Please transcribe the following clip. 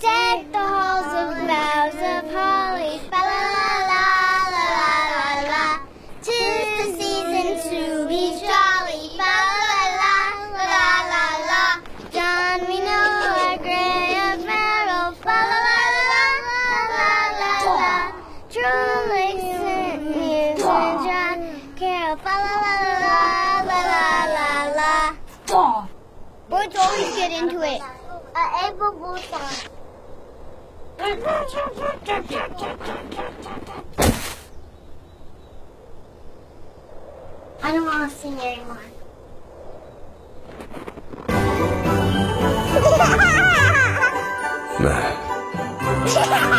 Deck the halls of boughs of holly, fa la la la la la la la. Tis the season to be jolly, fa la la la la la la. John, we know our gray of fa la la la la la la. And news and John Carol, fa la la la la la la la. Aw. Boys always get into it. Uh, April Fool's song. I don't want to sing anymore. Nah,